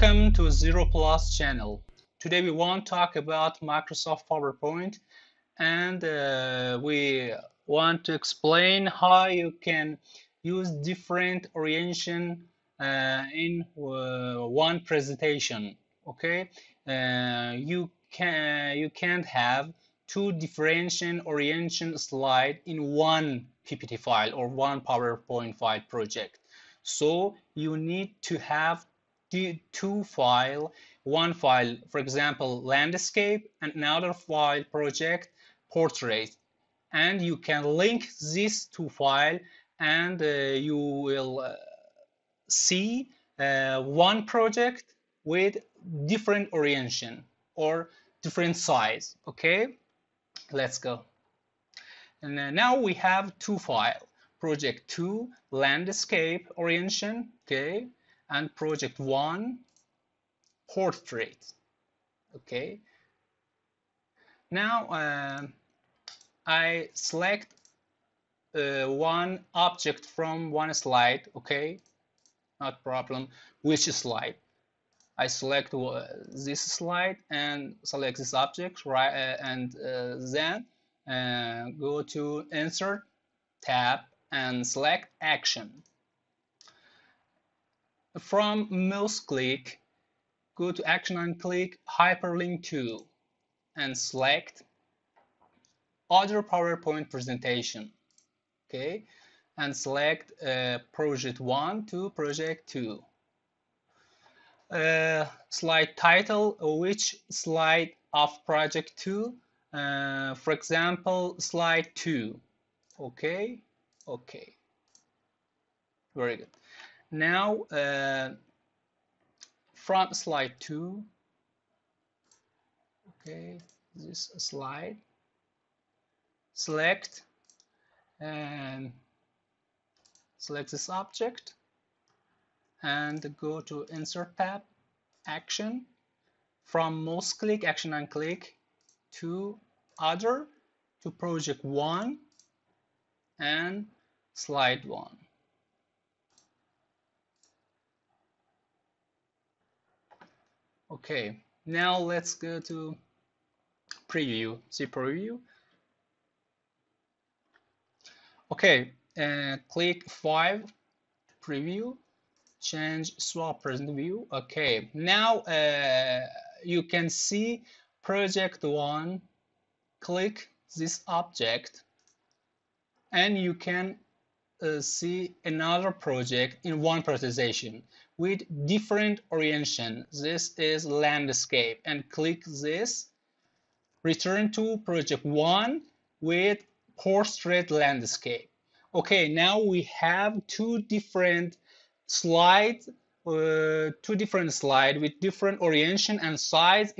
to ZeroPlus channel. Today we want to talk about Microsoft PowerPoint and uh, we want to explain how you can use different orientation uh, in uh, one presentation. Okay, uh, you can you can't have two differentiation orientation slide in one PPT file or one PowerPoint file project. So you need to have two file, one file, for example, landscape, and another file project, portrait. And you can link these two file and uh, you will uh, see uh, one project with different orientation or different size. Okay, let's go. And uh, now we have two file, project 2 landscape orientation, okay, and project 1 portrait. Okay. Now uh, I select uh, one object from one slide okay? Not problem. Which slide? I select uh, this slide and select this object right uh, and uh, then uh, go to insert tab and select action from mouse click, go to action and click hyperlink to and select other PowerPoint presentation. Okay, and select uh, project 1 to project 2. Uh, slide title, which slide of project 2? Uh, for example, slide 2. Okay, okay. Very good. Now, uh, from slide two, okay, this slide, select and select this object and go to insert tab, action, from mouse click, action and click to other to project one and slide one. Okay, now let's go to preview, see preview. Okay, uh, click 5 preview, change swap present view. Okay, now uh, you can see project 1, click this object and you can uh, see another project in one presentation with different orientation. This is landscape and click this. Return to project one with portrait landscape. Okay, now we have two different slides, uh, two different slides with different orientation and size.